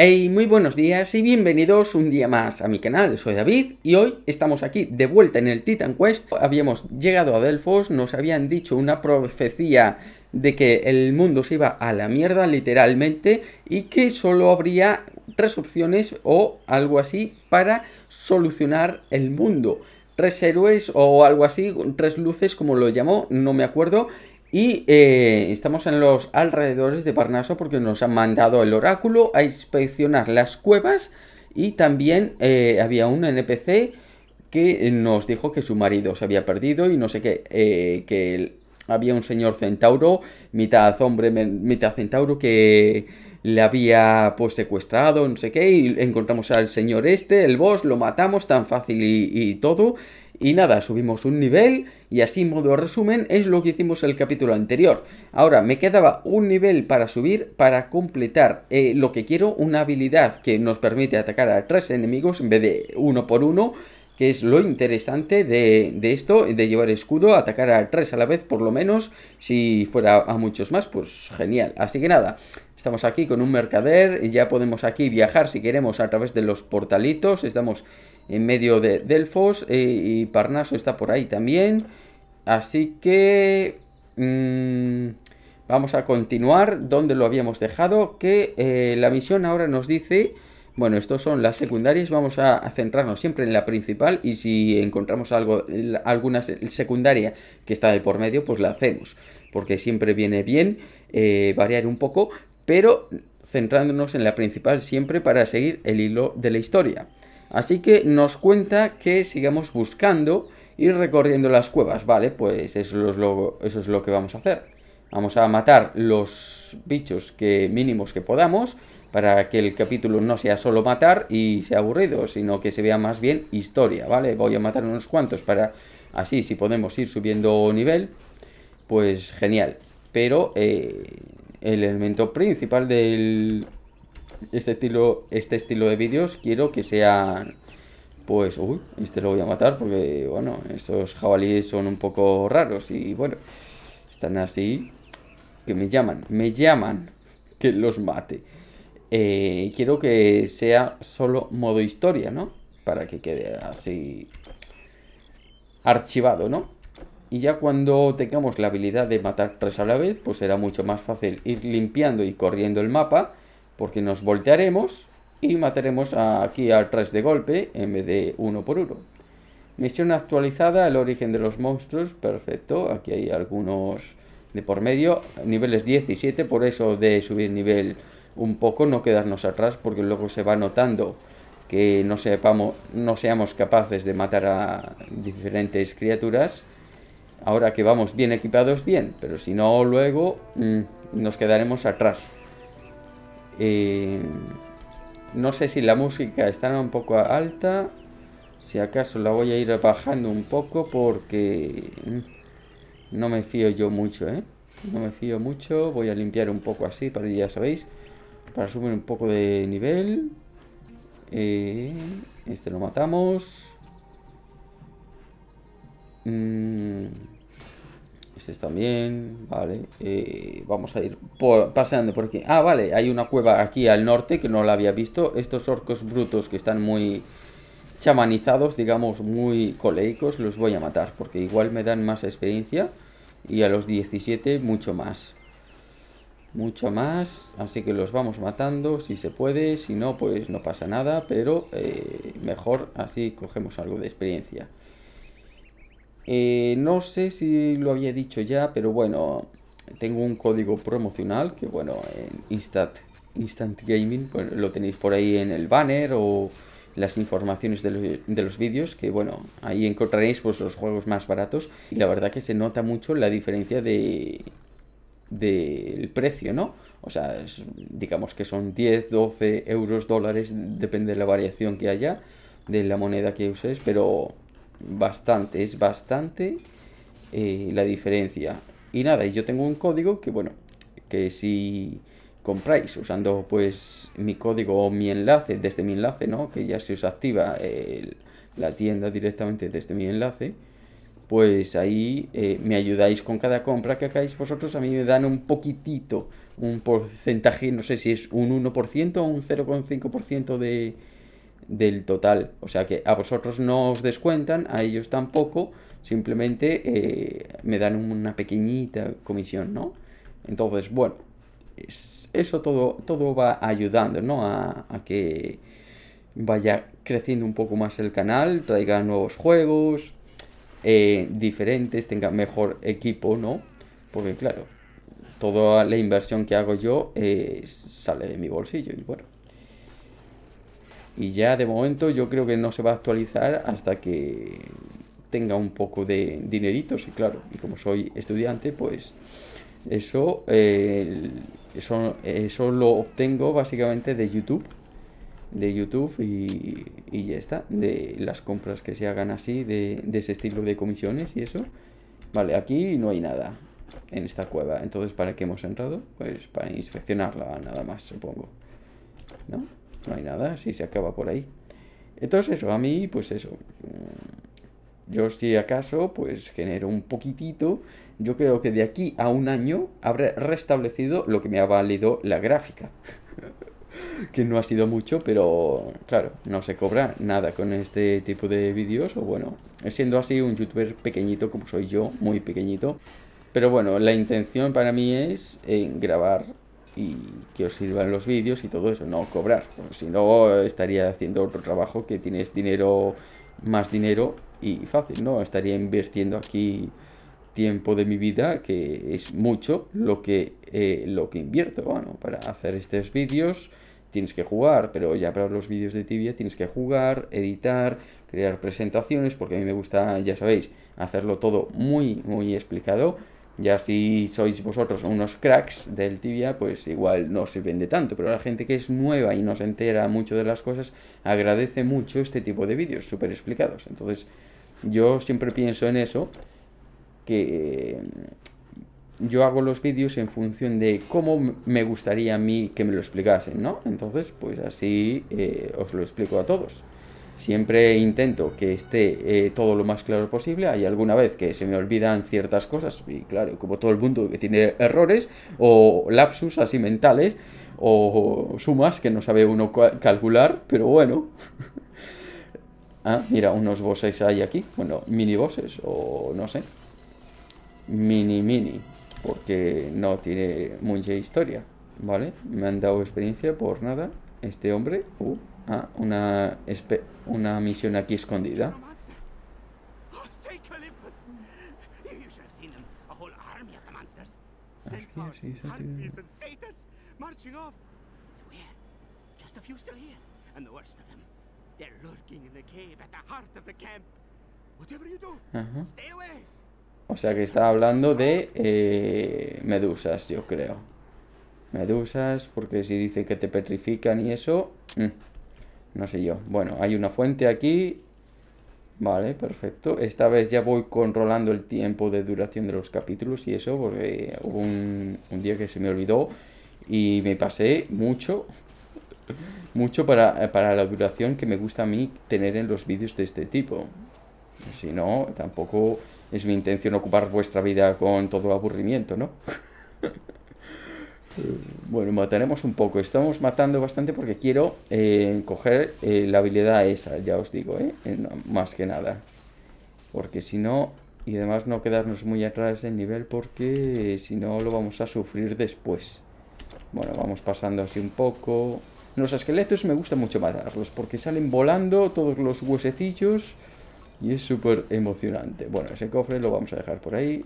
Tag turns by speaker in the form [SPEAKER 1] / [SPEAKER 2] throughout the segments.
[SPEAKER 1] Hey, muy buenos días y bienvenidos un día más a mi canal, soy David y hoy estamos aquí de vuelta en el Titan Quest. Habíamos llegado a Delfos, nos habían dicho una profecía de que el mundo se iba a la mierda literalmente y que solo habría tres opciones o algo así para solucionar el mundo. Tres héroes o algo así, tres luces como lo llamó, no me acuerdo. Y eh, estamos en los alrededores de Parnaso porque nos han mandado el oráculo a inspeccionar las cuevas y también eh, había un NPC que nos dijo que su marido se había perdido y no sé qué, eh, que había un señor centauro, mitad hombre, mitad centauro, que le había pues secuestrado, no sé qué, y encontramos al señor este, el boss, lo matamos tan fácil y todo, y nada, subimos un nivel y así modo resumen es lo que hicimos el capítulo anterior. Ahora me quedaba un nivel para subir para completar eh, lo que quiero, una habilidad que nos permite atacar a tres enemigos en vez de uno por uno. Que es lo interesante de, de esto, de llevar escudo, atacar a tres a la vez por lo menos. Si fuera a muchos más, pues genial. Así que nada, Estamos aquí con un mercader, ya podemos aquí viajar si queremos a través de los portalitos. Estamos en medio de Delfos eh, y Parnaso está por ahí también. Así que mm, vamos a continuar donde lo habíamos dejado, que eh, la misión ahora nos dice... Bueno, estos son las secundarias, vamos a, centrarnos siempre en la principal y si encontramos algo, alguna secundaria que está de por medio, pues la hacemos, porque siempre viene bien eh, variar un poco, pero centrándonos en la principal siempre para seguir el hilo de la historia. Así que nos cuenta que sigamos buscando y recorriendo las cuevas. Vale, pues eso es lo, que vamos a hacer. Vamos a matar los bichos que mínimos que podamos para que el capítulo no sea solo matar y sea aburrido, sino que se vea más bien historia, ¿vale? Voy a matar unos cuantos para así, si podemos ir subiendo nivel, pues genial. Pero eh, el elemento principal del, este estilo, este estilo de vídeos quiero que sean, pues, uy, este lo voy a matar porque, bueno, estos jabalíes son un poco raros y, bueno, están así que me llaman, me llaman que los mate. Eh, quiero que sea solo modo historia, ¿no? Para que quede así archivado, ¿no? Y ya cuando tengamos la habilidad de matar tres a la vez, pues será mucho más fácil ir limpiando y corriendo el mapa porque nos voltearemos y mataremos aquí al 3 de golpe en vez de uno por uno. Misión actualizada, el origen de los monstruos, perfecto, aquí hay algunos de por medio, niveles 17, por eso de subir nivel un poco, no quedarnos atrás, porque luego se va notando que no, sepamos, no seamos capaces de matar a diferentes criaturas. Ahora que vamos bien equipados, bien, pero si no, luego mm, nos quedaremos atrás. No sé si la música está un poco alta. Si acaso la voy a ir bajando un poco porque no me fío yo mucho, ¿eh? No me fío mucho. Voy a limpiar un poco así, para ya sabéis. Para subir un poco de nivel. Este lo matamos. Mm, este también, vale. Eh, vamos a ir paseando por aquí. Ah, vale, hay una cueva aquí al norte que no la había visto. Estos orcos brutos que están muy chamanizados, digamos, muy coleicos, los voy a matar. Porque igual me dan más experiencia. Y a los 17 mucho más. Mucho más. Así que los vamos matando si se puede. Si no, pues no pasa nada. Pero eh, mejor así cogemos algo de experiencia. Eh, no sé si lo había dicho ya, pero bueno, tengo un código promocional que bueno, en Instant, Instant Gaming, lo tenéis por ahí en el banner o las informaciones de los, vídeos, que bueno, ahí encontraréis pues los juegos más baratos y la verdad que se nota mucho la diferencia de del precio, ¿no? O sea, digamos que son 10, 12 euros, dólares, depende de la variación que haya, de la moneda que uses, pero bastante, es bastante eh, la diferencia. Y nada, yo tengo un código que, bueno, que si compráis usando pues mi código o mi enlace desde mi enlace, ¿no? Que ya se os activa la tienda directamente desde mi enlace, pues ahí eh, me ayudáis con cada compra que hagáis vosotros, a mí me dan un poquitito, un porcentaje, no sé si es un 1% o un 0,5% de, del total. O sea que a vosotros no os descuentan, a ellos tampoco, simplemente eh, me dan una pequeñita comisión, ¿no? Entonces, bueno, eso todo, todo va ayudando, ¿no? A, que vaya creciendo un poco más el canal, traiga nuevos juegos, eh, diferentes, tenga mejor equipo, ¿no? Porque claro, toda la inversión que hago yo eh, sale de mi bolsillo y bueno. Y ya de momento yo creo que no se va a actualizar hasta que tenga un poco de dineritos y claro, y como soy estudiante, pues eso, eh, eso, eso lo obtengo básicamente de YouTube de YouTube y, y, ya está, de las compras que se hagan así, de, de, ese estilo de comisiones y eso. Vale, aquí no hay nada en esta cueva, entonces ¿para qué hemos entrado? Pues para inspeccionarla nada más, supongo. ¿No? No hay nada, si se acaba por ahí. Entonces eso, a mí pues eso. Mm, yo si acaso pues genero un poquitito, yo creo que de aquí a un año habré restablecido lo que me ha valido la gráfica. que no ha sido mucho, pero claro, no se cobra nada con este tipo de vídeos, o bueno, siendo así un youtuber pequeñito como soy yo, muy pequeñito. Pero bueno, la intención para mí es eh, grabar y que os sirvan los vídeos y todo eso, no cobrar. Si no, estaría haciendo otro trabajo que tienes dinero, más dinero y fácil, ¿no? Estaría invirtiendo aquí tiempo de mi vida, que es mucho lo que, eh, lo que invierto, bueno, para hacer estos vídeos tienes que jugar, pero ya para los vídeos de tibia tienes que jugar, editar, crear presentaciones, porque a mí me gusta, ya sabéis, hacerlo todo muy, muy explicado. Ya si sois vosotros unos cracks del tibia, pues igual no sirven de tanto, pero la gente que es nueva y no se entera mucho de las cosas, agradece mucho este tipo de vídeos súper explicados. Entonces, yo siempre pienso en eso, que yo hago los vídeos en función de cómo me gustaría a mí que me lo explicasen, ¿no? Entonces, pues así eh, os lo explico a todos. Siempre intento que esté eh, todo lo más claro posible. Hay alguna vez que se me olvidan ciertas cosas, y claro, como todo el mundo que tiene errores o lapsus así mentales o sumas que no sabe uno calcular, pero bueno. ah, mira, unos bosses hay aquí, bueno, mini bosses o no sé. Mini mini porque no tiene mucha historia, ¿vale? Me han dado experiencia por nada. Este hombre, uh, ah, una, una misión aquí escondida. O sea que está hablando de eh, medusas, yo creo. Medusas, porque si dice que te petrifican y eso... Mm, no sé yo. Bueno, hay una fuente aquí. Vale, perfecto. Esta vez ya voy controlando el tiempo de duración de los capítulos y eso, porque hubo un, un día que se me olvidó y me pasé mucho, mucho para, para la duración que me gusta a mí tener en los vídeos de este tipo. Si no, tampoco es mi intención ocupar vuestra vida con todo aburrimiento, ¿no? bueno, mataremos un poco. Estamos matando bastante porque quiero eh, coger eh, la habilidad esa, ya os digo, ¿eh? más que nada. Porque si no, y además no quedarnos muy atrás del nivel porque si no lo vamos a sufrir después. Bueno, vamos pasando así un poco. Los esqueletos me gusta mucho matarlos porque salen volando todos los huesecillos y es súper emocionante. Bueno, ese cofre lo vamos a dejar por ahí.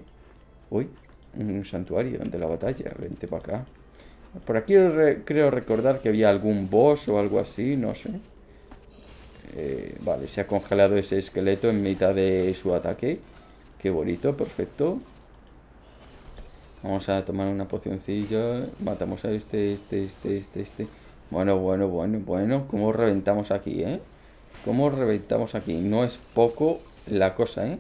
[SPEAKER 1] Uy, un santuario de la batalla. Vente para acá. Por aquí creo recordar que había algún boss o algo así, no sé. Eh, vale, se ha congelado ese esqueleto en mitad de su ataque. Qué bonito, perfecto. Vamos a tomar una pocioncilla. Matamos a este, este, este, este, este. Bueno, bueno, bueno, bueno. ¿Cómo reventamos aquí, eh? ¿Cómo reventamos aquí? No es poco la cosa, ¿eh?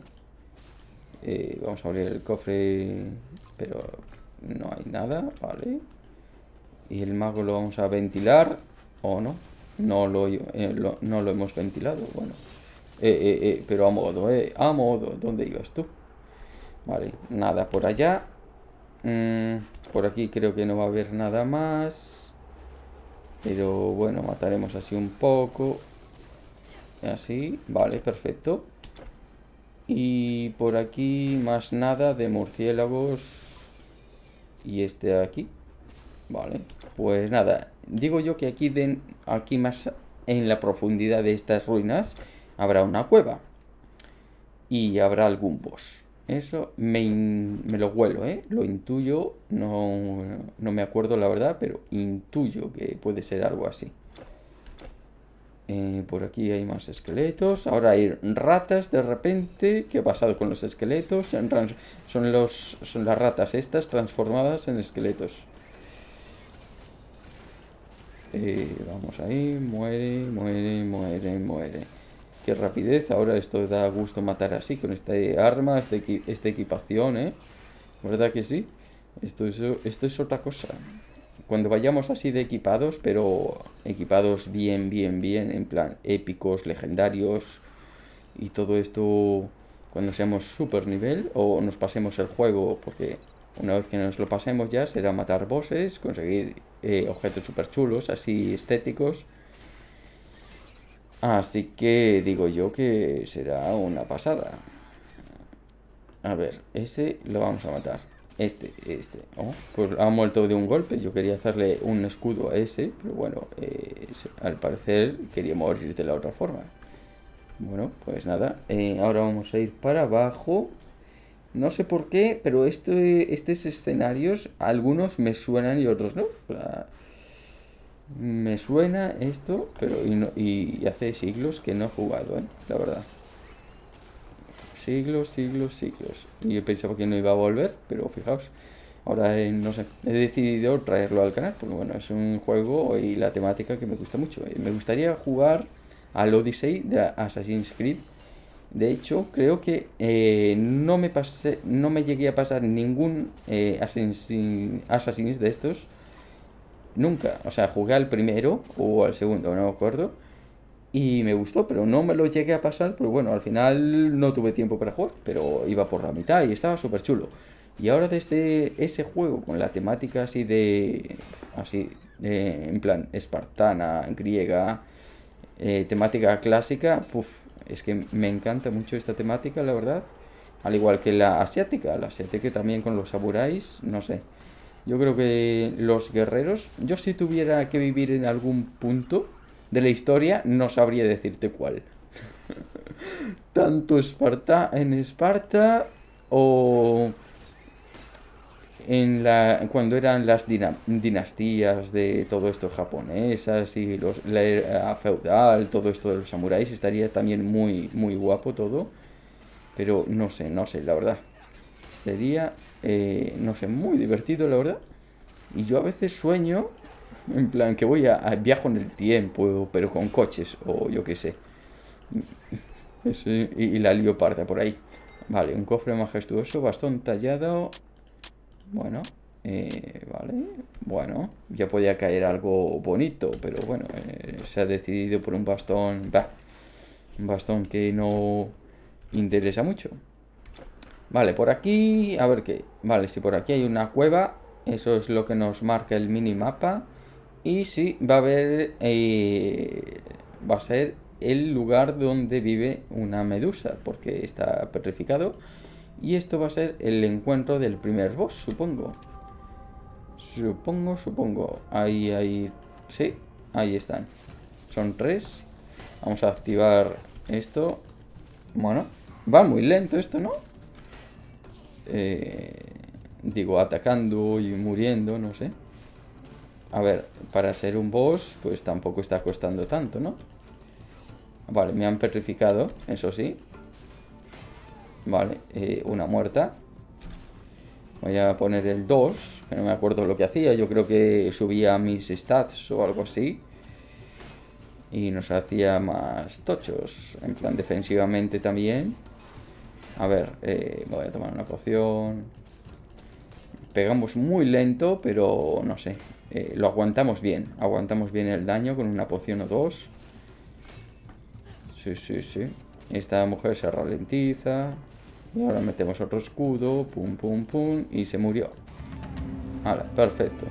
[SPEAKER 1] ¿eh? Vamos a abrir el cofre, pero no hay nada, ¿vale? Y el mago lo vamos a ventilar, ¿o no? No lo, eh, no lo hemos ventilado, bueno. Eh, eh, pero a modo, eh. A modo. ¿Dónde ibas tú? Vale, nada por allá. Mm, por aquí creo que no va a haber nada más. Pero bueno, mataremos así un poco. Así, vale, perfecto. Y por aquí más nada de murciélagos. Y este de aquí. Vale, pues nada. Digo yo que aquí, den, aquí más en la profundidad de estas ruinas habrá una cueva. Y habrá algún boss. Eso me, me, lo huelo, ¿eh? Lo intuyo, no, no, me acuerdo la verdad, pero intuyo que puede ser algo así. Eh, por aquí hay más esqueletos. Ahora hay ratas de repente. ¿Qué ha pasado con los esqueletos? Son, los, son las ratas estas transformadas en esqueletos. Eh, vamos ahí. Muere, muere, muere, muere. Qué rapidez. Ahora esto da gusto matar así con esta arma, este esta equipación, ¿eh? ¿Verdad que sí? Esto esto es otra cosa cuando vayamos así de equipados, pero equipados bien, bien, bien, en plan épicos, legendarios y todo esto cuando seamos super nivel o nos pasemos el juego, porque una vez que nos lo pasemos ya será matar bosses, conseguir eh, objetos super chulos, así estéticos. Así que digo yo que será una pasada. A ver, ese lo vamos a matar. Este, este. Oh, pues ha muerto de un golpe. Yo quería hacerle un escudo a ese, pero bueno, eh, al parecer quería morir de la otra forma. Bueno, pues nada. Eh, ahora vamos a ir para abajo. No sé por qué, pero este, estos escenarios, algunos me suenan y otros no. Me suena esto, pero y, y hace siglos que no he jugado, ¿eh? la verdad. Siglos, siglos, siglos. Y yo pensaba que no iba a volver, pero fijaos. Ahora, eh, no sé, he decidido traerlo al canal, porque bueno, es un juego y la temática que me gusta mucho. Eh, me gustaría jugar al Odyssey de Assassin's Creed. De hecho, creo que eh, no me pasé, no me llegué a pasar ningún Assassin's de estos. Nunca. O sea, jugué al primero o al segundo, no me acuerdo y me gustó, pero no me lo llegué a pasar, pero bueno, al final no tuve tiempo para jugar, pero iba por la mitad y estaba súper chulo. Y ahora desde ese juego, con la temática así de, así, en plan, espartana, griega, eh, temática clásica, puff, es que me encanta mucho esta temática, la verdad. Al igual que la asiática, la asiática también con los samuráis, no sé. Yo creo que los guerreros, yo si tuviera que vivir en algún punto, de la historia, no sabría decirte cuál. Tanto Esparta en Esparta o en la cuando eran las dinastías de todo esto japonesas y los, la era feudal, todo esto de los samuráis estaría también muy muy guapo todo, pero no sé, no sé, la verdad. Sería eh, no sé, muy divertido, la verdad. Y yo a veces sueño en plan, que voy a, viajo en el tiempo, pero con coches, o yo qué sé. y, la leoparda por ahí. Vale, un cofre majestuoso, bastón tallado. Bueno, eh, vale. Bueno, ya podía caer algo bonito, pero bueno, eh, se ha decidido por un bastón. Bah, un bastón que no interesa mucho. Vale, por aquí, a ver qué. Vale, si por aquí hay una cueva, eso es lo que nos marca el minimapa. Y sí, va a haber. Eh, va a ser el lugar donde vive una medusa, porque está petrificado. Y esto va a ser el encuentro del primer boss, supongo. Supongo, supongo. Ahí, ahí. Sí, ahí están. Son tres. Vamos a activar esto. Bueno, va muy lento esto, ¿no? Eh, digo, atacando y muriendo, no sé. A ver, para ser un boss, pues tampoco está costando tanto, ¿no? Vale, me han petrificado, eso sí. Vale, eh, una muerta. Voy a poner el 2, que no me acuerdo lo que hacía. Yo creo que subía mis stats o algo así. Y nos hacía más tochos. En plan, defensivamente también. A ver, eh, voy a tomar una poción. Pegamos muy lento, pero no sé. Eh, lo aguantamos bien. Aguantamos bien el daño con una poción o dos. Sí, sí, sí. Esta mujer se ralentiza. Y ahora metemos otro escudo. Pum, pum, pum. Y se murió. Ahora, perfecto.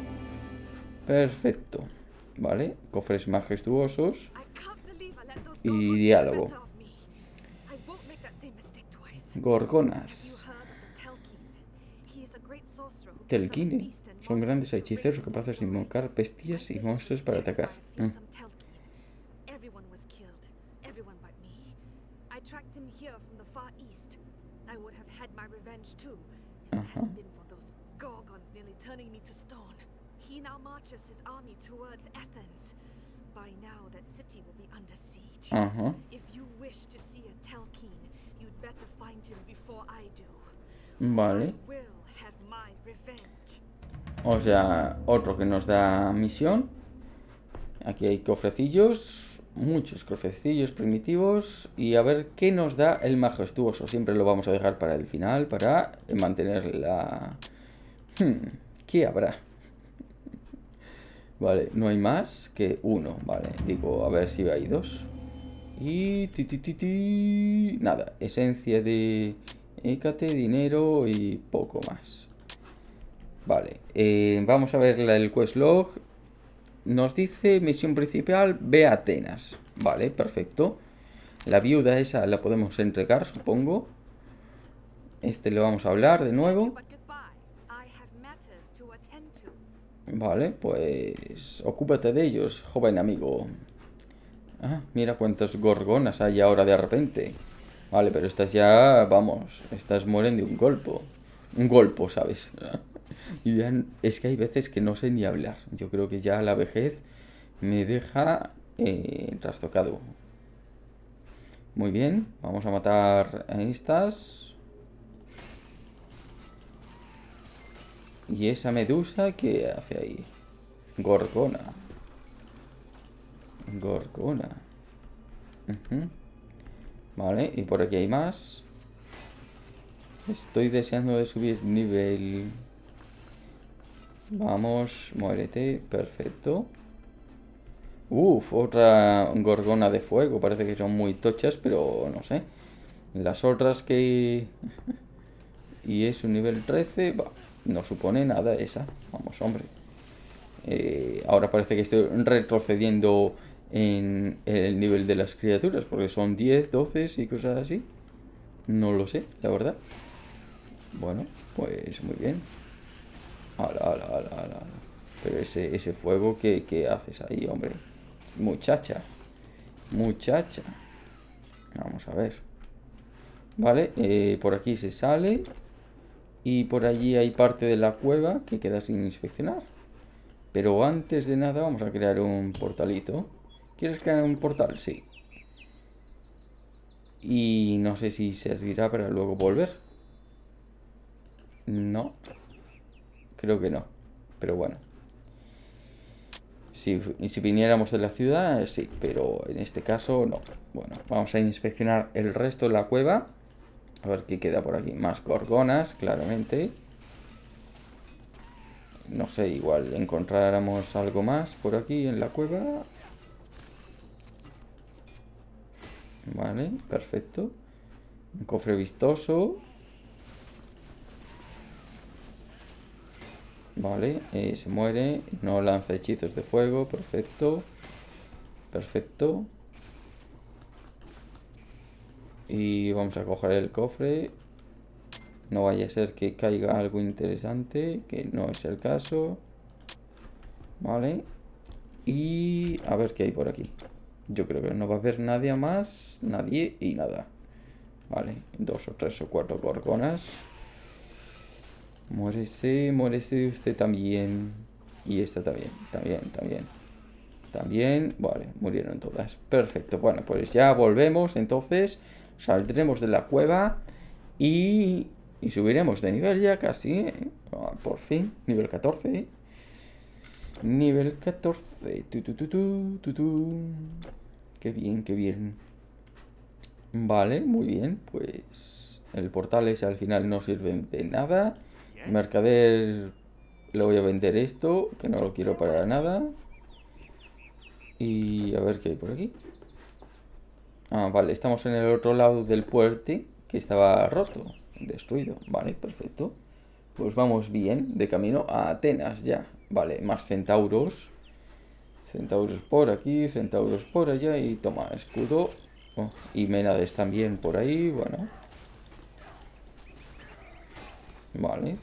[SPEAKER 1] Perfecto. Vale, cofres majestuosos. Y diálogo. Gorgonas. Telkine. Son grandes hechiceros capaces de invocar bestias y monstruos para atacar. Mm. I do. Vale. I will have my revenge. O sea, otro que nos da misión. Aquí hay cofrecillos, muchos cofrecillos primitivos. Y a ver qué nos da el majestuoso. Siempre lo vamos a dejar para el final, para mantener la... Hmm, ¿Qué habrá? Vale, no hay más que uno, vale. Digo, a ver si hay dos. Y... Ti, ti, ti, Nada, esencia de Écate, dinero y poco más. Vale, eh, vamos a ver el quest log. Nos dice misión principal, ve a Atenas. Vale, perfecto. La viuda esa la podemos entregar, supongo. Este le vamos a hablar de nuevo. Vale, pues ocúpate de ellos, joven amigo. Ah, mira cuántas gorgonas hay ahora de repente. Vale, pero estas ya, vamos, estas mueren de un golpe. Un golpe, ¿sabes? Y ya es que hay veces que no sé ni hablar. Yo creo que ya la vejez me deja eh, trastocado. Muy bien, vamos a matar a estas. ¿Y esa medusa qué hace ahí? Gorgona. Gorgona. Vale, y por aquí hay más. Estoy deseando de subir nivel. Vamos, muérete. Perfecto. Uf, otra gorgona de fuego. Parece que son muy tochas, pero no sé. Las otras que... y es un nivel 13. Va, no supone nada esa. Vamos, hombre. Eh, ahora parece que estoy retrocediendo en el nivel de las criaturas, porque son 10, 12 y cosas así. No lo sé, la verdad. Bueno, pues muy bien. Pero ese, ese fuego, ¿qué, ¿qué haces ahí, hombre? Muchacha. Muchacha. Vamos a ver. Vale, eh, por aquí se sale. Y por allí hay parte de la cueva que queda sin inspeccionar. Pero antes de nada vamos a crear un portalito. ¿Quieres crear un portal? Sí. Y no sé si servirá para luego volver. No. Creo que no. Pero bueno. Si, si viniéramos de la ciudad, sí. Pero en este caso, no. Bueno, vamos a inspeccionar el resto de la cueva. A ver qué queda por aquí. Más gorgonas, claramente. No sé, igual encontráramos algo más por aquí en la cueva. Vale, perfecto. Un cofre vistoso. Vale, eh, se muere. No lanza hechizos de fuego. Perfecto. Perfecto. Y vamos a coger el cofre. No vaya a ser que caiga algo interesante, que no es el caso. Vale. Y a ver qué hay por aquí. Yo creo que no va a haber nadie más, nadie y nada. Vale, dos o tres o cuatro gorgonas. Muérese, muérese usted también. Y esta también, también, también. También, vale, murieron todas. Perfecto, bueno, pues ya volvemos entonces. Saldremos de la cueva y, y subiremos de nivel ya casi. ¿eh? Ah, por fin, nivel 14. ¿eh? Nivel 14. Tu, tu, tu, qué bien, qué bien. Vale, muy bien. Pues el portal ese al final no sirve de nada. Mercader le voy a vender esto, que no lo quiero para nada. Y a ver qué hay por aquí. Ah, vale, estamos en el otro lado del puente que estaba roto, destruido. Vale, perfecto. Pues vamos bien, de camino a Atenas ya. Vale, más centauros. Centauros por aquí, centauros por allá y toma, escudo. Oh, y Menades también por ahí, bueno. Vale.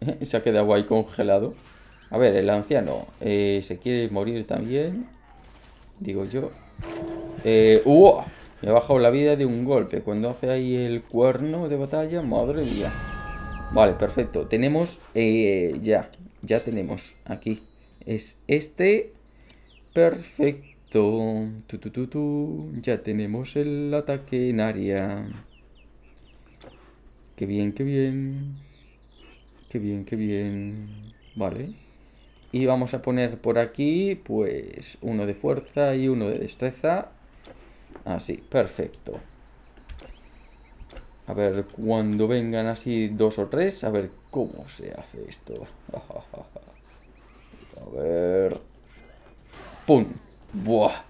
[SPEAKER 1] Se ha quedado ahí congelado. A ver, el anciano eh, se quiere morir también. Digo yo. Eh. Me ha bajado la vida de un golpe. Cuando hace ahí el cuerno de batalla, madre mía. Vale, perfecto. Tenemos eh, ya. Ya tenemos aquí. Es este. Perfecto. Tu, Ya tenemos el ataque en área. Qué bien, qué bien. Qué bien, qué bien. Vale. Y vamos a poner por aquí, pues, uno de fuerza y uno de destreza. Así, perfecto. A ver, cuando vengan así dos o tres, a ver cómo se hace esto. A ver... ¡Pum! ¡Buah!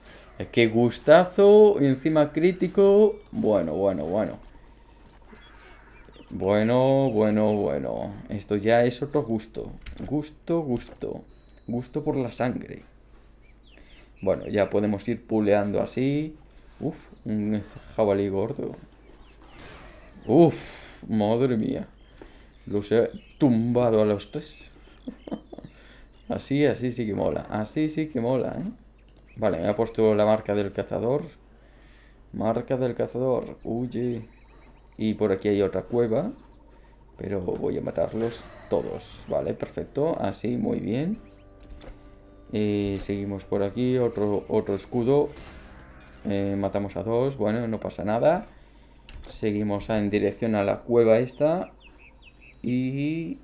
[SPEAKER 1] ¡Qué gustazo! Encima crítico. Bueno, bueno, bueno. Bueno, bueno, bueno. Esto ya es otro gusto. Gusto, gusto. Gusto por la sangre. Bueno, ya podemos ir puleando así. Uf, un jabalí gordo. Uf, madre mía. Los he tumbado a los tres. así, así sí que mola. Así sí que mola, ¿eh? Vale, me ha puesto la marca del cazador. Marca del cazador. Huye. Y por aquí hay otra cueva. Pero voy a matarlos todos. Vale, perfecto. Así, muy bien. Y seguimos por aquí, otro, otro escudo. Eh, matamos a dos, bueno, no pasa nada. Seguimos en dirección a la cueva esta. Y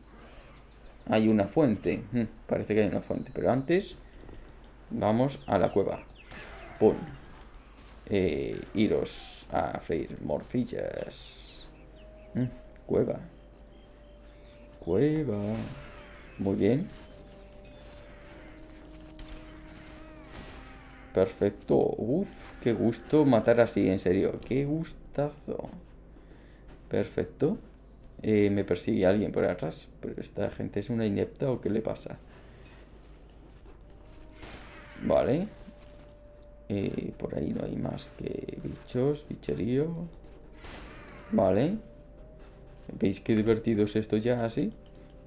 [SPEAKER 1] hay una fuente. Hmm, parece que hay una fuente, pero antes vamos a la cueva. Pum. Eh, iros a freír morcillas. Hmm, cueva. Cueva. Muy bien. Perfecto. Uf, qué gusto matar así, en serio. Qué gustazo. Perfecto. Eh, me persigue alguien por atrás. Pero esta gente es una inepta o qué le pasa. Vale. Eh, por ahí no hay más que bichos, bicherío. Vale. ¿Veis qué divertido es esto ya así?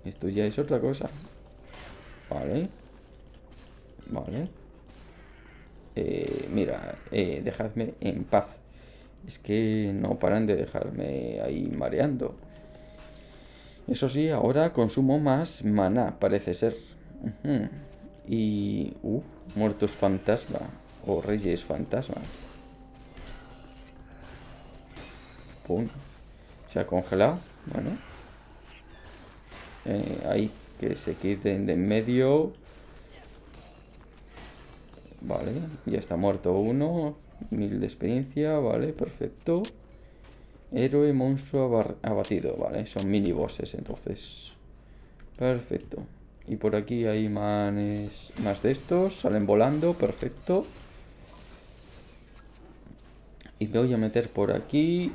[SPEAKER 1] Esto ya es otra cosa. Vale. Vale. Eh, mira, eh, dejadme en paz. Es que no paran de dejarme ahí mareando. Eso sí, ahora consumo más maná, parece ser. Y... Uh, muertos fantasma. O reyes fantasma. Pum. Se ha congelado. Bueno. Eh, ahí, que se quiten de en medio. Vale, ya está muerto uno. Mil de experiencia, vale, perfecto. Héroe, monstruo abatido, vale, son mini bosses entonces. Perfecto. Y por aquí hay manes, más de estos, salen volando, perfecto. Y me voy a meter por aquí.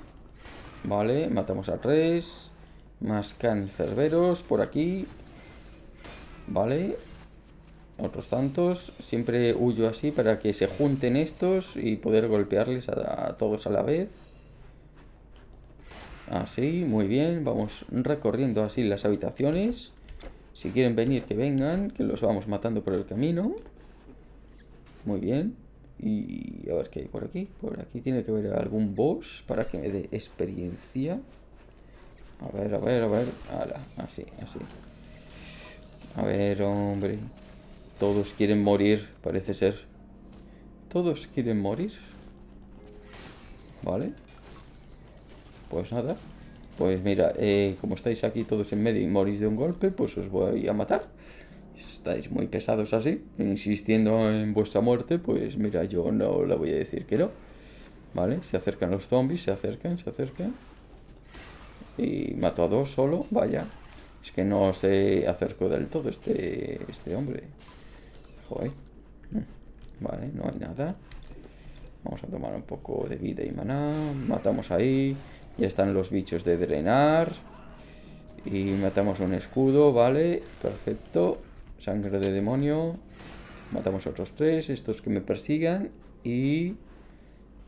[SPEAKER 1] Vale, matamos a tres. Más cancerberos por aquí. Vale, otros tantos. Siempre huyo así para que se junten estos y poder golpearles a, todos a la vez. Así, muy bien. Vamos recorriendo así las habitaciones. Si quieren venir, que vengan, que los vamos matando por el camino. Muy bien. Y a ver qué hay por aquí. Por aquí tiene que haber algún boss para que me dé experiencia. A ver, a ver, a ver. así, así. A ver, hombre. Todos quieren morir, parece ser. Todos quieren morir. Vale. Pues nada. Pues mira, eh, como estáis aquí todos en medio y morís de un golpe, pues os voy a matar. Estáis muy pesados así, insistiendo en vuestra muerte, pues mira, yo no le voy a decir que no. Vale, se acercan los zombies, se acercan, se acercan. Y mato a dos solo, vaya. Es que no se acercó del todo este, este hombre. Joder. Vale, no hay nada. Vamos a tomar un poco de vida y maná. Matamos ahí. Ya están los bichos de drenar. Y matamos un escudo, vale. Perfecto. Sangre de demonio. Matamos otros tres. Estos que me persigan. Y...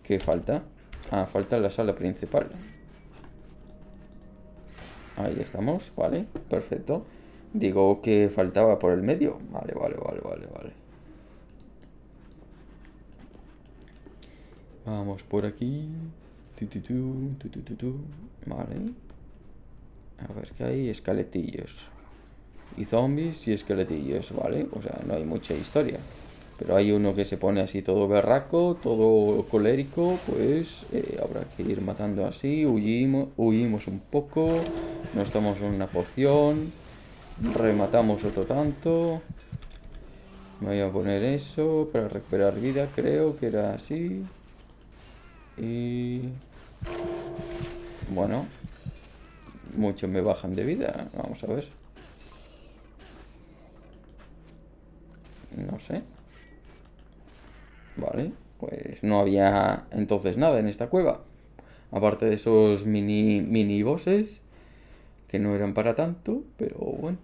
[SPEAKER 1] ¿Qué falta? Ah, falta la sala principal. Ahí estamos, vale. Perfecto. Digo que faltaba por el medio. Vale, vale, vale, vale, vale. Vamos por aquí. Vale. A ver qué hay. Esqueletillos. Y zombies y esqueletillos, ¿vale? O sea, no hay mucha historia. Pero hay uno que se pone así todo berraco, todo colérico, pues eh, habrá que ir matando así, huimos, huimos un poco, nos tomamos una poción, rematamos otro tanto. Me voy a poner eso para recuperar vida, creo que era así. Y... Bueno, muchos me bajan de vida, vamos a ver. No sé. Vale, pues no había entonces nada en esta cueva. Aparte de esos mini, mini bosses que no eran para tanto, pero bueno.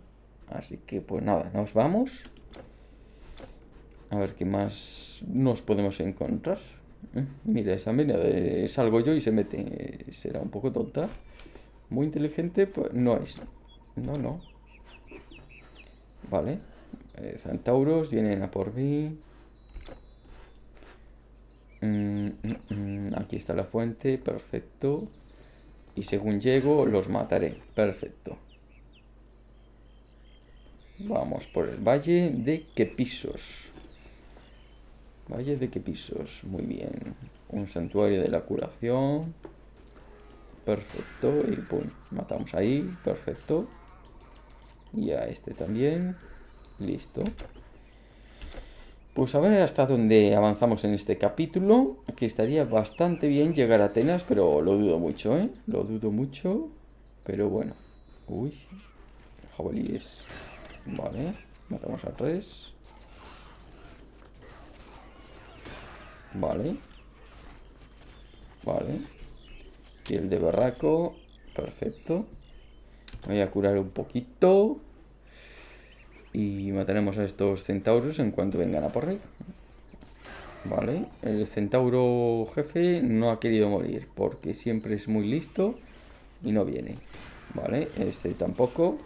[SPEAKER 1] Así que pues nada, nos vamos. A ver qué más nos podemos encontrar. Eh, mira, esa mina de salgo yo y se mete. Será un poco tonta. Muy inteligente, pues no es. No, no. Vale. Eh, centauros vienen a por mí. Mm, mm, mm, aquí está la fuente, perfecto. Y según llego, los mataré. Perfecto. Vamos por el valle de Quepisos. Valle de Quepisos, muy bien. Un santuario de la curación. Perfecto. Y pum, matamos ahí. Perfecto. Y a este también. Listo. Pues a ver hasta dónde avanzamos en este capítulo, que estaría bastante bien llegar a Atenas, pero lo dudo mucho, ¿eh? Lo dudo mucho, pero bueno. Uy, jabalíes. Vale, matamos a tres. Vale. Vale. Y el de barraco, perfecto. Voy a curar un poquito. Y mataremos a estos centauros en cuanto vengan a por él. Vale, el centauro jefe no ha querido morir porque siempre es muy listo y no viene. Vale, este tampoco.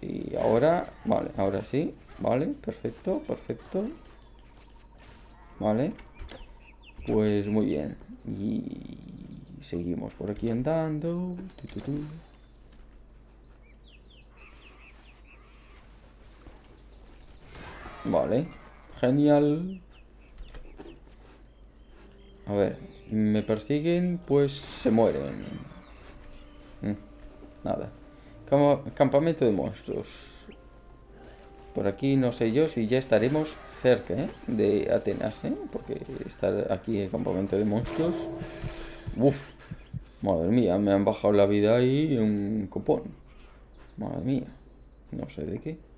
[SPEAKER 1] Y ahora, vale, ahora sí. Vale, perfecto, perfecto. Vale. Pues muy bien. Y seguimos por aquí andando. Vale, genial. A ver, me persiguen, pues se mueren. Mm, nada. campamento de monstruos. Por aquí no sé yo si ya estaremos cerca ¿eh? de Atenas, ¿eh? Porque estar aquí en campamento de monstruos... Uf, madre mía, me han bajado la vida ahí un copón. Madre mía, no sé de qué.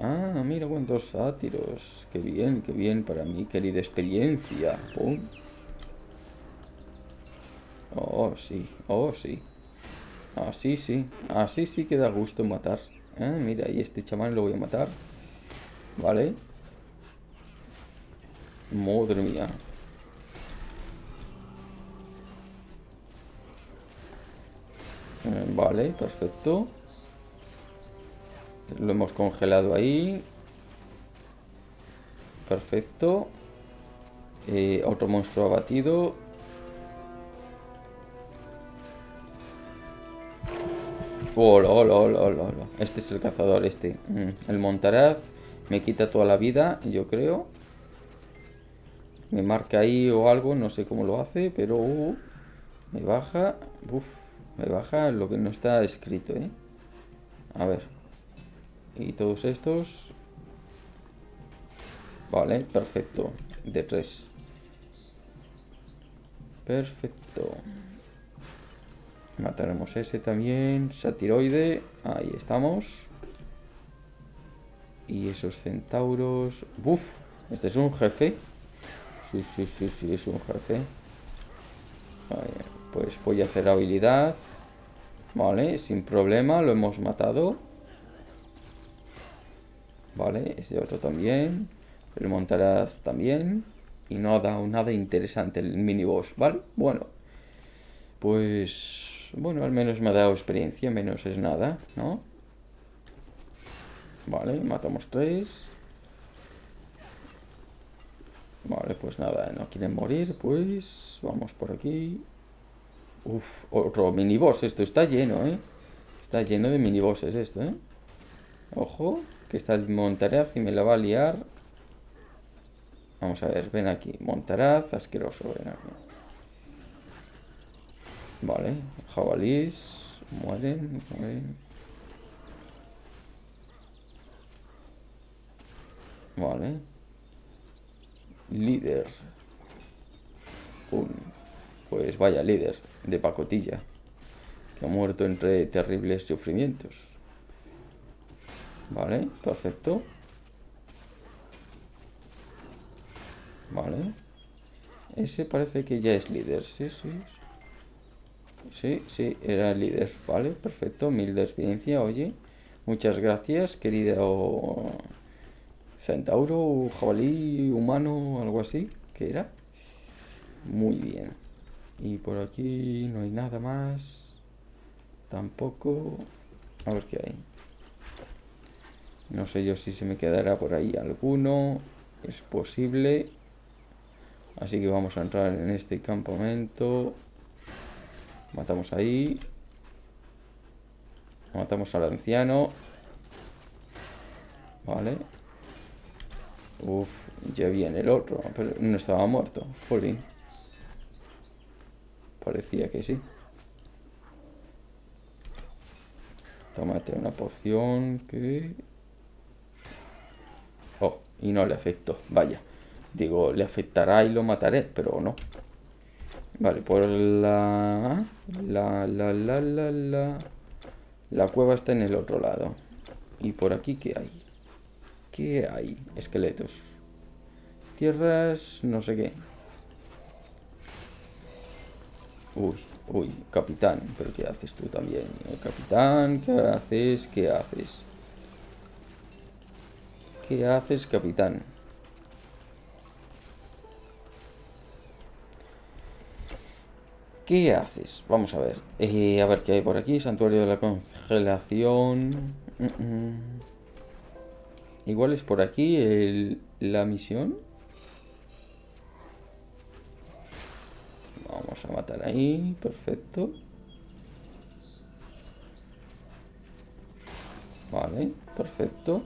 [SPEAKER 1] Ah, mira cuántos sátiros. Qué bien, qué bien para mí, querida experiencia. Oh, sí, oh, sí. Así sí, así sí que da gusto matar. Ah, mira, y este chamán lo voy a matar. Vale. Madre mía. Eh, vale, perfecto. Lo hemos congelado ahí. Perfecto. Eh, otro monstruo abatido. Hola, hola, hola, hola, Este es el cazador, este. Mm, el montaraz me quita toda la vida, yo creo. Me marca ahí o algo, no sé cómo lo hace, pero uh, me baja. Uf, me baja lo que no está escrito, ¿eh? A ver. Y todos estos... Vale, perfecto. De tres. Perfecto. Mataremos ese también. Satiroide. Ahí estamos. Y esos centauros... ¡Buf! Este es un jefe. Sí, sí, sí, sí, es un jefe. pues voy a hacer habilidad. Vale, sin problema, lo hemos matado. Vale, este otro también. El montaraz también. Y no ha dado nada interesante el mini boss, ¿vale? Bueno. Pues... Bueno, al menos me ha dado experiencia, menos es nada, ¿no? Vale, matamos tres. Vale, pues nada, no quieren morir, pues vamos por aquí. Uf, otro miniboss, esto está lleno, ¿eh? Está lleno de minibosses esto, ¿eh? Ojo, que está el Montaraz y me la va a liar. Vamos a ver, ven aquí. Montaraz, asqueroso, ven aquí. Vale, jabalís, mueren, mueren. Vale. Líder. Un, pues vaya líder de pacotilla. Que ha muerto entre terribles sufrimientos. Vale, perfecto. Vale. Ese parece que ya es líder. Sí, sí. Sí, sí, era líder. Vale, perfecto. Mil de experiencia, oye. Muchas gracias, querido centauro, jabalí, humano, algo así. ¿Qué era? Muy bien. Y por aquí no hay nada más. Tampoco. A ver qué hay. No sé yo si se me quedará por ahí alguno. Es posible. Así que vamos a entrar en este campamento. Matamos ahí. Matamos al anciano. Vale. Uf, ya viene el otro. Pero no estaba muerto. Jolín. Parecía que sí. Tómate una poción que... Oh, y no le afectó. Vaya. Digo, le afectará y lo mataré, pero no. Vale, por la... La, la, la, la, la... La cueva está en el otro lado. ¿Y por aquí qué hay? ¿Qué hay? Esqueletos. Tierras... no sé qué. Uy, uy, capitán. ¿Pero qué haces tú también? Capitán, ¿qué haces? ¿Qué haces? ¿Qué haces, capitán? ¿Qué haces? Vamos a ver. Eh, a ver qué hay por aquí. Santuario de la congelación. Igual es por aquí la misión. Vamos a matar ahí. Perfecto. Vale, perfecto.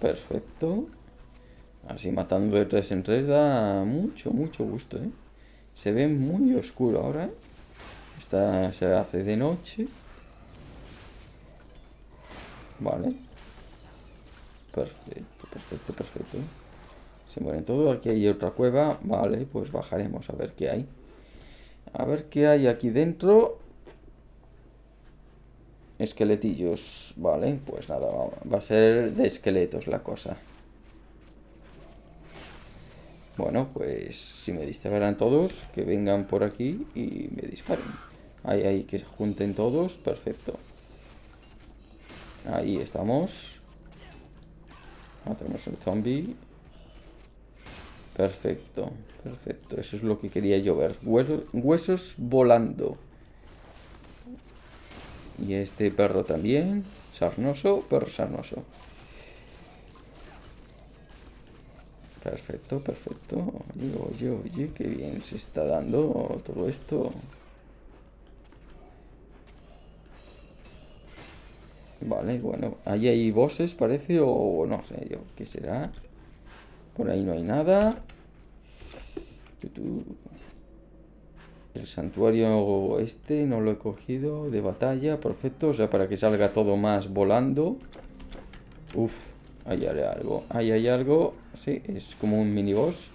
[SPEAKER 1] Perfecto. Así matando de 3 en 3 da mucho, mucho gusto, ¿eh? Se ve muy oscuro ahora, ¿eh? Se hace de noche. Vale. Perfecto, perfecto, perfecto. Se mueren todos. Aquí hay otra cueva. Vale, pues bajaremos a ver qué hay. A ver qué hay aquí dentro. Esqueletillos. Vale, pues nada, va a ser de esqueletos la cosa. Bueno, pues si me disparan todos, que vengan por aquí y me disparen. Ahí, ahí, que se junten todos, perfecto. Ahí estamos. Matamos el zombie. Perfecto, perfecto. Eso es lo que quería yo ver. huesos volando. Y este perro también. Sarnoso, perro sarnoso. Perfecto, perfecto. Oye, oye, oye, qué bien se está dando todo esto. Vale, bueno, ahí hay bosses parece o no sé yo, ¿qué será? Por ahí no hay nada. El santuario este no lo he cogido. De batalla, perfecto. O sea, para que salga todo más volando. Uf, ahí hay algo. Ahí hay algo. Sí, es como un mini boss.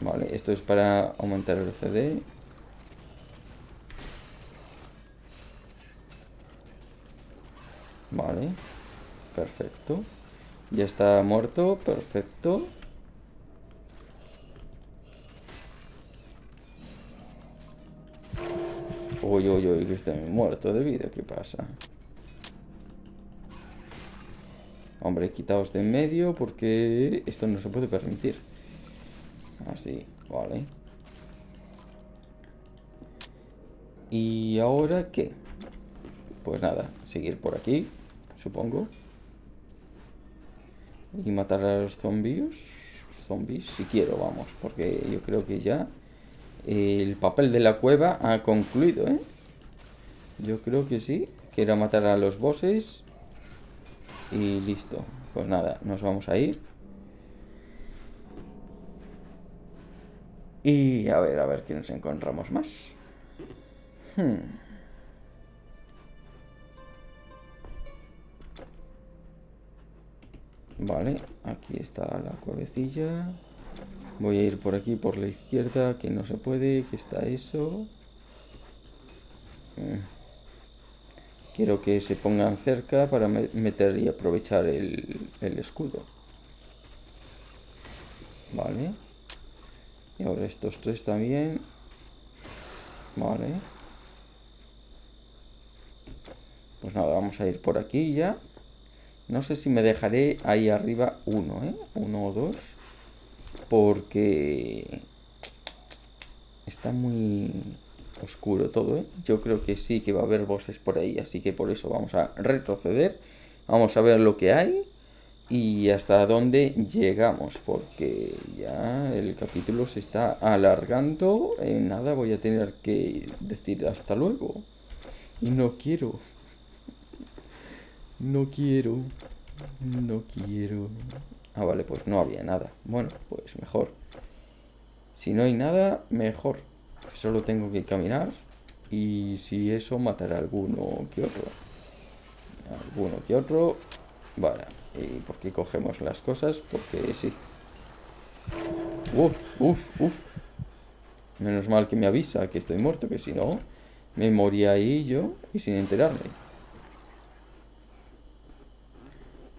[SPEAKER 1] Vale, esto es para aumentar el CD. Vale, perfecto. Ya está muerto, perfecto. Uy, uy, uy, que estoy muerto de vida. ¿Qué pasa? Hombre, quitaos de en medio porque esto no se puede permitir. Así, vale. ¿Y ahora qué? Pues nada, seguir por aquí, supongo. Y matar a los zombies. Zombies, si quiero, vamos. Porque yo creo que ya el papel de la cueva ha concluido, ¿eh? Yo creo que sí. Que matar a los bosses. Y listo. Pues nada, nos vamos a ir. Y a ver, a ver qué nos encontramos más. Hmm. Vale, aquí está la cuevecilla. Voy a ir por aquí, por la izquierda, que no se puede, que está eso. Hmm. Quiero que se pongan cerca para meter y aprovechar el escudo. Vale. Y ahora estos tres también. Vale. Pues nada, vamos a ir por aquí ya. No sé si me dejaré ahí arriba uno, ¿eh? Uno o dos. Porque... Está muy oscuro todo, ¿eh? Yo creo que sí que va a haber bosses por ahí. Así que por eso vamos a retroceder. Vamos a ver lo que hay y hasta dónde llegamos, porque ya el capítulo se está alargando. En nada voy a tener que decir hasta luego. Y no quiero. No quiero. No quiero. Ah, vale, pues no había nada. Bueno, pues mejor. Si no hay nada, mejor. Solo tengo que caminar. Y si eso, matar a alguno que otro. Alguno que otro. Vale. ¿Y por qué cogemos las cosas? Porque sí. Uf, uf, uf. Menos mal que me avisa que estoy muerto, que si no, me moría ahí yo y sin enterarme.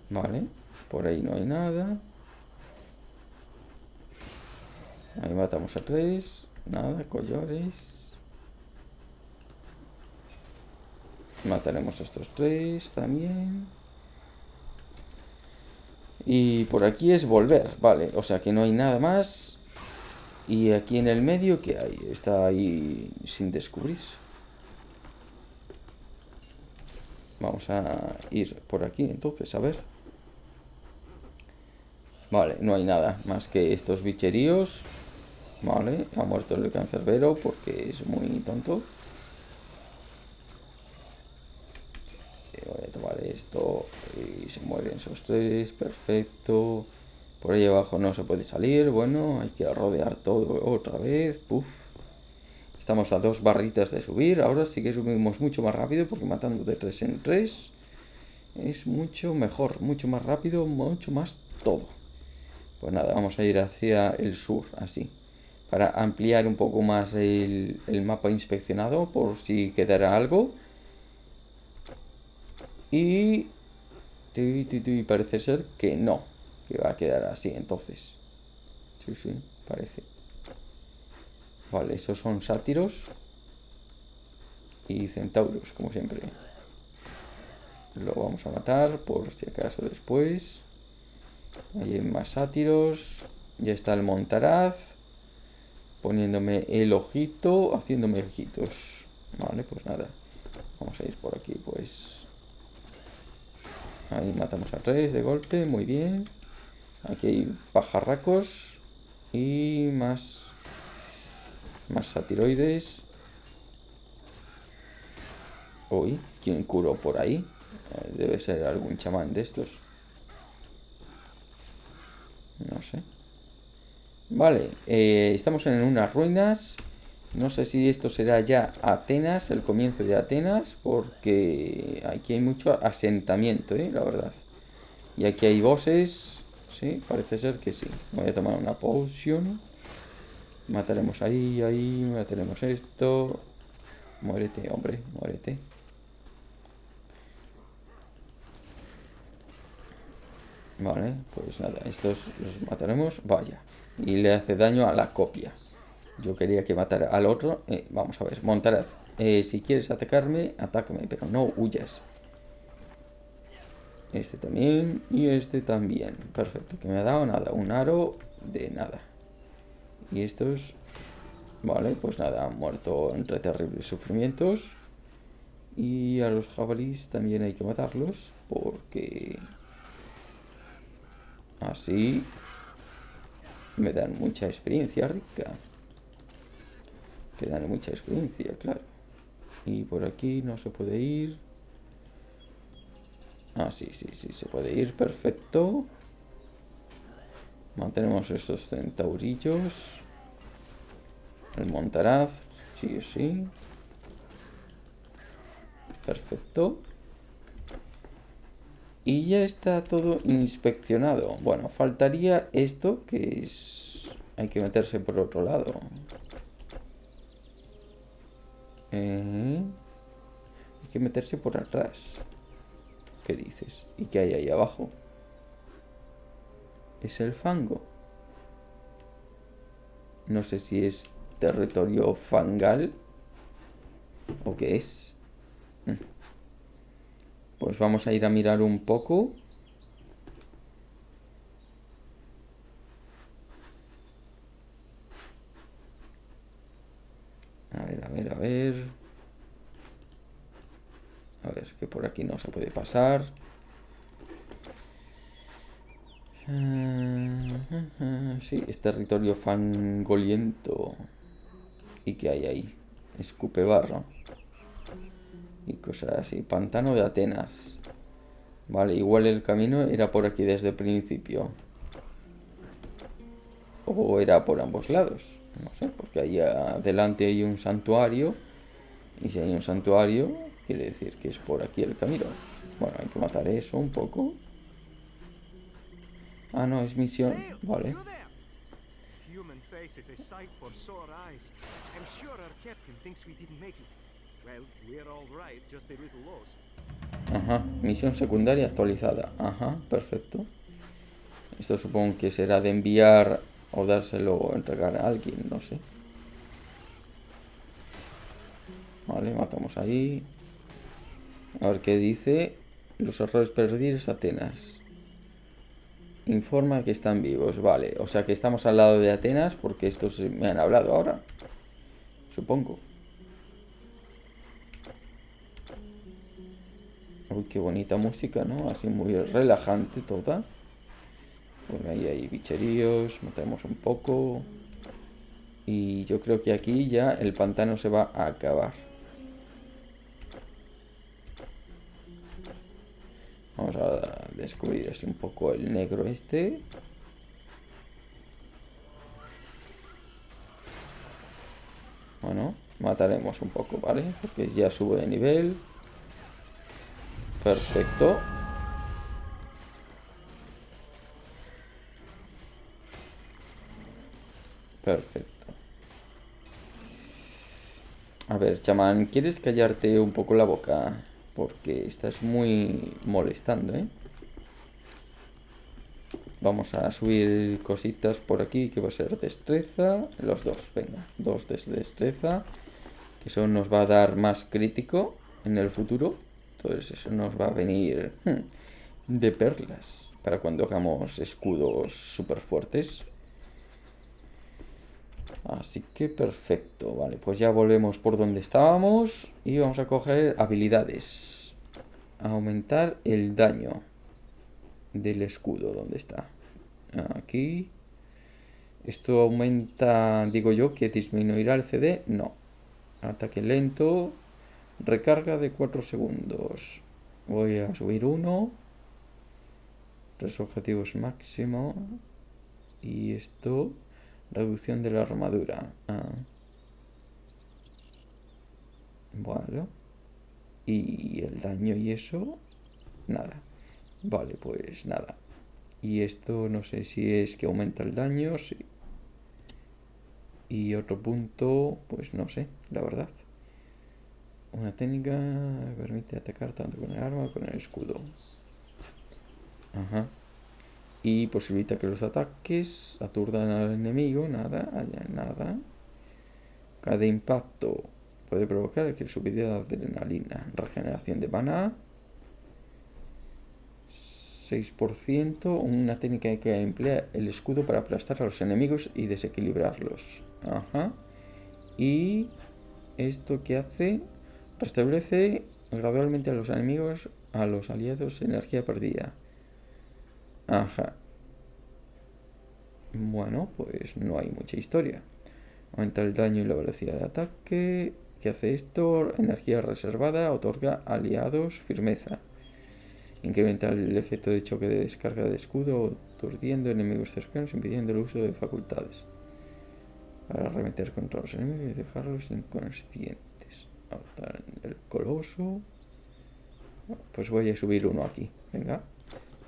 [SPEAKER 1] Vale, por ahí no hay nada. Ahí matamos a tres. Nada, collores. Mataremos a estos tres también. Y por aquí es volver, vale, o sea que no hay nada más. Y aquí en el medio, ¿qué hay? Está ahí sin descubrir. Vamos a ir por aquí entonces, a ver. Vale, no hay nada más que estos bicheríos. Vale, ha muerto el cancerbero porque es muy tonto. voy a tomar esto y se mueren esos tres, perfecto. Por ahí abajo no se puede salir, bueno, hay que rodear todo otra vez, puf. Estamos a dos barritas de subir, ahora sí que subimos mucho más rápido porque matando de tres en tres es mucho mejor, mucho más rápido, mucho más todo. Pues nada, vamos a ir hacia el sur, así, para ampliar un poco más el, mapa inspeccionado por si quedara algo. Y... Parece ser que no. Que va a quedar así entonces. Sí, sí, parece. Vale, esos son sátiros. Y centauros, como siempre. Lo vamos a matar por si acaso después. Ahí hay más sátiros. Ya está el montaraz. Poniéndome el ojito, haciéndome ojitos. Vale, pues nada. Vamos a ir por aquí, pues Ahí matamos a tres de golpe, muy bien. Aquí hay pajarracos y más más satiroides. Uy, ¿quién curó por ahí? Debe ser algún chamán de estos. No sé. Vale, eh, estamos en unas ruinas. No sé si esto será ya Atenas, el comienzo de Atenas, porque aquí hay mucho asentamiento, ¿eh? la verdad. Y aquí hay bosses, sí, parece ser que sí. Voy a tomar una potion. Mataremos ahí, ahí, mataremos esto. Muérete, hombre, muérete. Vale, pues nada, estos los mataremos. Vaya. Y le hace daño a la copia. Yo quería que matara al otro. Eh, vamos a ver, Montaraz. Eh, si quieres atacarme, atácame, pero no huyas. Este también y este también. Perfecto, que me ha dado nada. Un aro de nada. Y estos... Vale, pues nada, han muerto entre terribles sufrimientos. Y a los jabalís también hay que matarlos porque así me dan mucha experiencia rica. Que dan mucha experiencia, claro. Y por aquí no se puede ir. Ah, sí, sí, sí, se puede ir, perfecto. Mantenemos estos centaurillos. El montaraz, sí, sí. Perfecto. Y ya está todo inspeccionado. Bueno, faltaría esto que es... Hay que meterse por otro lado. Eh, hay que meterse por atrás. ¿Qué dices? ¿Y qué hay ahí abajo? Es el fango. No sé si es territorio fangal o qué es. Pues vamos a ir a mirar un poco. A ver, a ver, a ver. A ver, que por aquí no se puede pasar. Ah, sí, es territorio fangoliento. ¿Y qué hay ahí? Escupe barro. Y cosas así. Pantano de Atenas. Vale, igual el camino era por aquí desde el principio. O era por ambos lados. No sé, porque ahí adelante hay un santuario. Y si hay un santuario, quiere decir que es por aquí el camino. Bueno, hay que matar eso un poco. Ah, no, es misión. Vale. Ajá, misión secundaria actualizada. Ajá, perfecto. Esto supongo que será de enviar o dárselo o entregar a alguien, no sé. Vale, matamos ahí. A ver qué dice. Los errores perdidos Atenas. Informa que están vivos. Vale, o sea que estamos al lado de Atenas porque estos me han hablado ahora. Supongo. Uy, qué bonita música, ¿no? Así muy relajante toda. Bueno, ahí hay bicheríos, matamos un poco. Y yo creo que aquí ya el pantano se va a acabar. Vamos a descubrir así un poco el negro este. Bueno, mataremos un poco, ¿vale? Porque ya sube de nivel. Perfecto. Perfecto. A ver, chamán, ¿quieres callarte un poco la boca? Porque estás muy molestando, ¿eh? Vamos a subir cositas por aquí, que va a ser destreza. Los dos, venga, dos de destreza. Que eso nos va a dar más crítico en el futuro. Entonces eso nos va a venir hmm, de perlas para cuando hagamos escudos súper fuertes. Así que perfecto, vale, pues ya volvemos por donde estábamos y vamos a coger habilidades. Aumentar el daño del escudo, ¿dónde está? Aquí. Esto aumenta, digo yo, que disminuirá el CD. No. Ataque lento. Recarga de 4 segundos. Voy a subir uno. Tres objetivos máximo. Y esto Reducción de la armadura. Ah. Vale. Y el daño y eso. Nada. Vale, pues nada. Y esto no sé si es que aumenta el daño. Sí. Y otro punto, pues no sé, la verdad. Una técnica permite atacar tanto con el arma como con el escudo. Ajá. Y posibilita que los ataques aturdan al enemigo. Nada, allá nada. Cada impacto puede provocar que subida de adrenalina. Regeneración de mana. 6%. Una técnica que emplea el escudo para aplastar a los enemigos y desequilibrarlos. Ajá. Y esto que hace restablece gradualmente a los enemigos, a los aliados, energía perdida. Ajá. Bueno, pues no hay mucha historia. Aumenta el daño y la velocidad de ataque. ¿Qué hace esto? Energía reservada otorga aliados firmeza. Incrementa el efecto de choque de descarga de escudo, aturdiendo enemigos cercanos, impidiendo el uso de facultades. Para remeter contra los enemigos y dejarlos inconscientes. El coloso. Pues voy a subir uno aquí. Venga.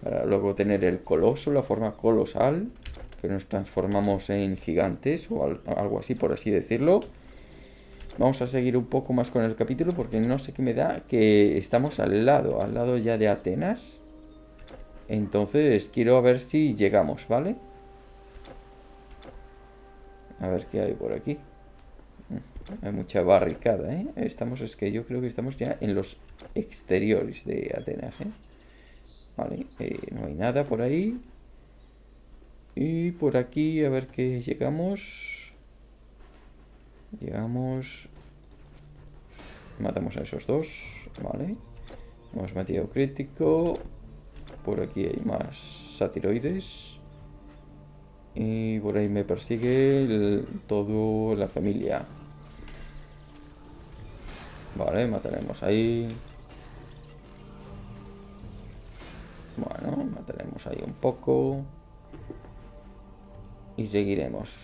[SPEAKER 1] Para luego tener el coloso, la forma colosal. Que nos transformamos en gigantes o algo así, por así decirlo. Vamos a seguir un poco más con el capítulo porque no sé qué me da que estamos al lado, al lado ya de Atenas. Entonces quiero ver si llegamos, ¿vale? A ver qué hay por aquí. Hay mucha barricada, ¿eh? Estamos, es que yo creo que estamos ya en los exteriores de Atenas, ¿eh? Vale, eh, no hay nada por ahí. Y por aquí, a ver qué llegamos. Llegamos. Matamos a esos dos, vale. Hemos metido crítico. Por aquí hay más satiroides. Y por ahí me persigue toda la familia. Vale, mataremos ahí. Bueno, mataremos ahí un poco. Y seguiremos.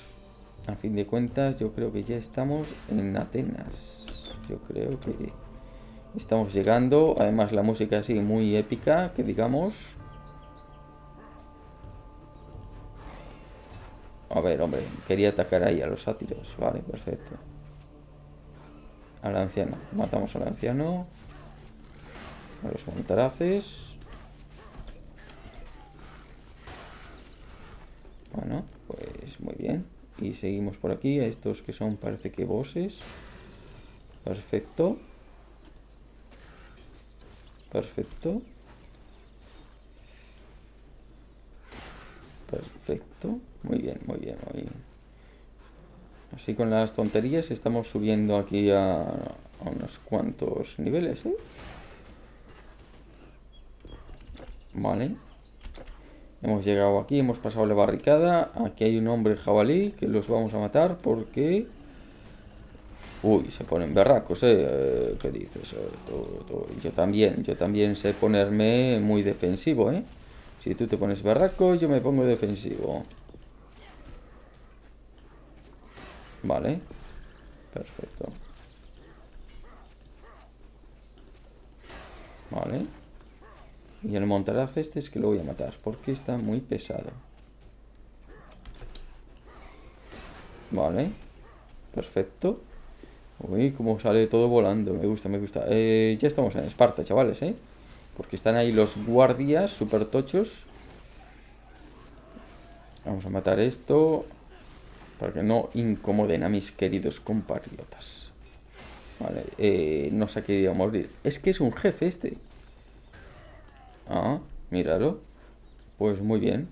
[SPEAKER 1] A fin de cuentas, yo creo que ya estamos en Atenas. Yo creo que estamos llegando. Además, la música así muy épica, que digamos. A ver, hombre, quería atacar ahí a los sátiros. Vale, perfecto. Al anciano. Matamos al anciano. A los montaraces. Bueno, pues muy bien. Y seguimos por aquí. A estos que son, parece que bosses. Perfecto. Perfecto. Perfecto. Muy bien, muy bien, muy bien. Así con las tonterías estamos subiendo aquí a, unos cuantos niveles, ¿eh? Vale. Hemos llegado aquí, hemos pasado la barricada. Aquí hay un hombre jabalí que los vamos a matar porque... Uy, se ponen berracos, ¿eh? ¿Qué dices? Eh, yo también, yo también sé ponerme muy defensivo, ¿eh? Si tú te pones barraco, yo me pongo defensivo. Vale. Perfecto. Vale. Y el montaraz este es que lo voy a matar, porque está muy pesado. Vale. Perfecto. Uy, cómo sale todo volando. Me gusta, me gusta. Eh, ya estamos en Esparta, chavales, ¿eh? Porque están ahí los guardias super tochos. Vamos a matar esto. Para que no incomoden a mis queridos compatriotas. Vale, eh, no se ha querido morir. Es que es un jefe este. Ah, míralo. Pues muy bien.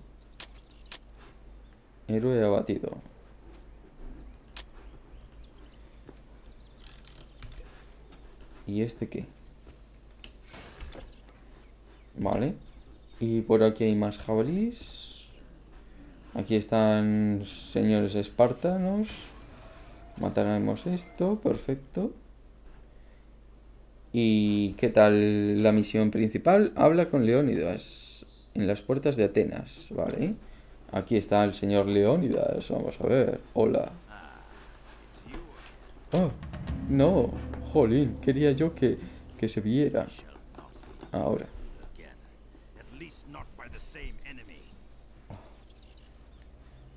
[SPEAKER 1] Héroe abatido. ¿Y este qué? Vale. Y por aquí hay más jabalís. Aquí están señores espartanos. Mataremos esto, perfecto. ¿Y qué tal la misión principal? Habla con Leónidas en las puertas de Atenas, ¿vale? Aquí está el señor Leónidas, vamos a ver. Hola. Oh, no, jolín, quería yo que, que se viera. Ahora.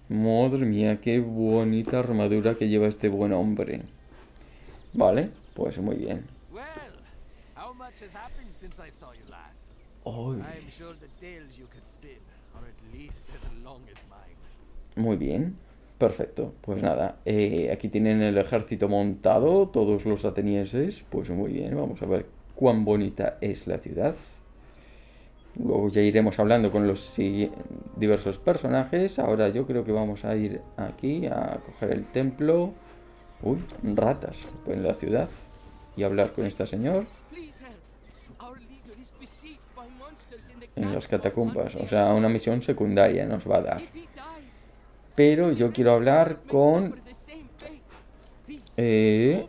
[SPEAKER 1] Madre mía, qué bonita armadura que lleva este buen hombre. Vale, pues muy bien. Muy bien, perfecto. Pues nada, eh, aquí tienen el ejército montado, todos los atenienses. Pues muy bien, vamos a ver cuán bonita es la ciudad. Luego ya iremos hablando con los diversos personajes. Ahora yo creo que vamos a ir aquí a coger el templo. Uy, ratas en la ciudad. Y hablar con este señor. En las catacumbas. O sea, una misión secundaria nos va a dar. Pero yo quiero hablar con... Eh,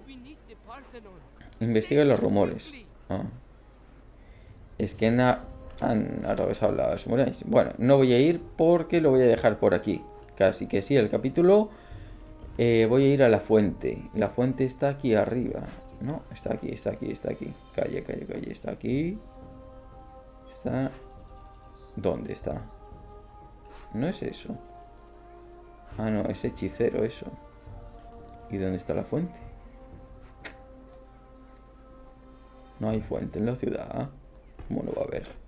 [SPEAKER 1] investiga los rumores. Ah. Es que na han atravesado las murallas. Bueno, no voy a ir porque lo voy a dejar por aquí. Casi que sí, el capítulo. Eh, voy a ir a la fuente. La fuente está aquí arriba. No, está aquí, está aquí, está aquí. Calle, calle, calle, está aquí. Está... ¿Dónde está? No es eso. Ah, no, es hechicero eso. ¿Y dónde está la fuente? No hay fuente en la ciudad. ¿Cómo no va a haber?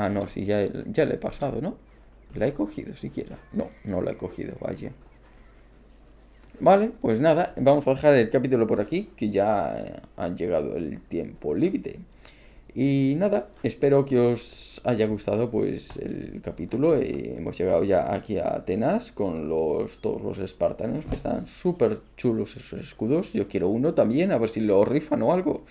[SPEAKER 1] Ah, no, sí, ya, ya he pasado, ¿no? ¿La he cogido siquiera? No, no la he cogido, vaya. Vale, pues nada, vamos a dejar el capítulo por aquí, que ya ha llegado el tiempo límite. Y nada, espero que os haya gustado pues el capítulo. Eh, hemos llegado ya aquí a Atenas con los, todos los espartanos, que están súper chulos esos escudos. Yo quiero uno también, a ver si lo rifan o algo.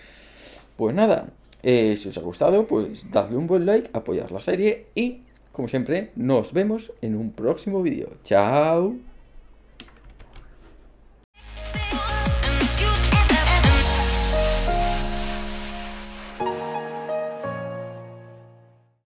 [SPEAKER 1] Pues nada, eh, si os ha gustado, pues dadle un buen like, apoyar la serie y, como siempre, nos vemos en un próximo vídeo. ¡Chao!